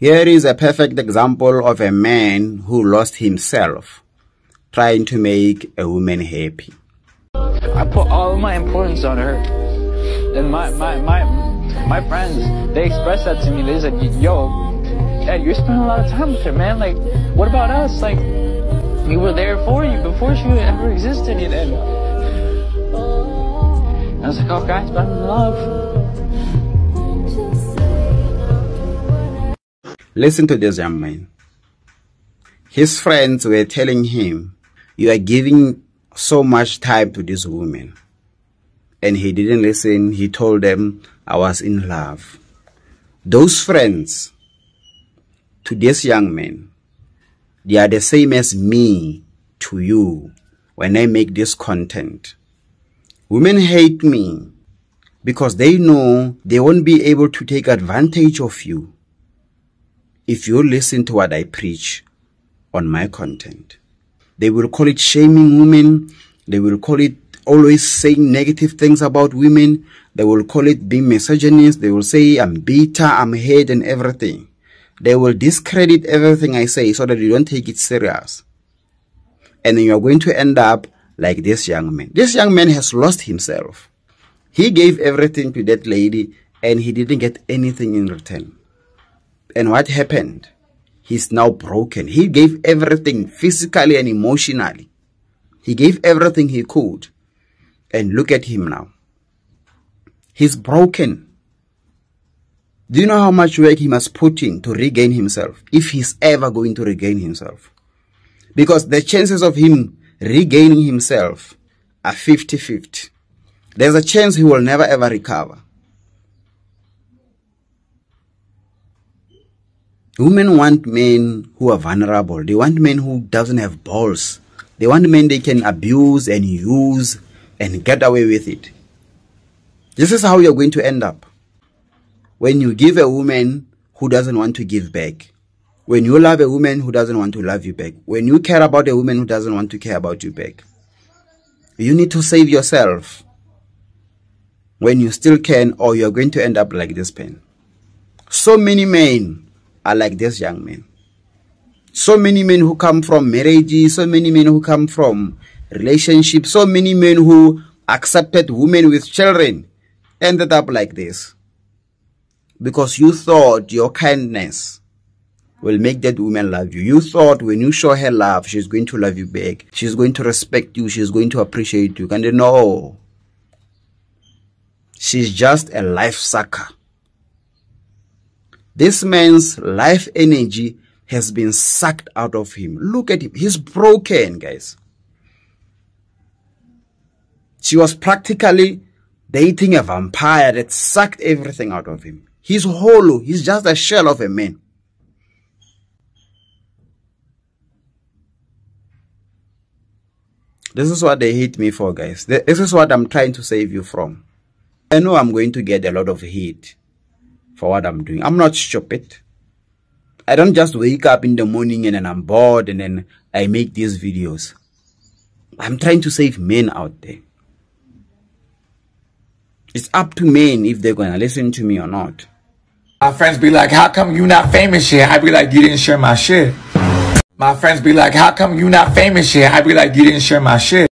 Here is a perfect example of a man who lost himself trying to make a woman happy. I put all my importance on her. And my, my, my, my friends, they expressed that to me. They said, yo, Dad, you're spending a lot of time with her, man. Like, what about us? Like, we were there for you before she ever existed. And I was like, oh, guys, but I'm in love. Listen to this young man. His friends were telling him, You are giving so much time to this woman. And he didn't listen. He told them, I was in love. Those friends to this young man, they are the same as me to you when I make this content. Women hate me because they know they won't be able to take advantage of you if you listen to what I preach on my content. They will call it shaming women. They will call it always saying negative things about women. They will call it being misogynist. They will say I'm bitter, I'm hate and everything. They will discredit everything I say so that you don't take it serious. And then you're going to end up like this young man. This young man has lost himself. He gave everything to that lady and he didn't get anything in return. And what happened? He's now broken. He gave everything physically and emotionally. He gave everything he could. And look at him now. He's broken. Do you know how much work he must put in to regain himself? If he's ever going to regain himself. Because the chances of him regaining himself are 50-50. There's a chance he will never ever recover. Women want men who are vulnerable. They want men who doesn't have balls. They want men they can abuse and use and get away with it. This is how you're going to end up. When you give a woman who doesn't want to give back. When you love a woman who doesn't want to love you back. When you care about a woman who doesn't want to care about you back. You need to save yourself when you still can or you're going to end up like this pen. So many men are like this young man. So many men who come from marriages, so many men who come from relationships, so many men who accepted women with children ended up like this. Because you thought your kindness will make that woman love you. You thought when you show her love, she's going to love you back. She's going to respect you. She's going to appreciate you. And no. She's just a life sucker. This man's life energy has been sucked out of him. Look at him. He's broken, guys. She was practically dating a vampire that sucked everything out of him. He's hollow. He's just a shell of a man. This is what they hate me for, guys. This is what I'm trying to save you from. I know I'm going to get a lot of hate for what I'm doing. I'm not stupid. I don't just wake up in the morning and then I'm bored and then I make these videos. I'm trying to save men out there. It's up to men if they're gonna listen to me or not. My friends be like, how come you not famous yet? I be like, you didn't share my shit. My friends be like, how come you not famous yet? I be like, you didn't share my shit.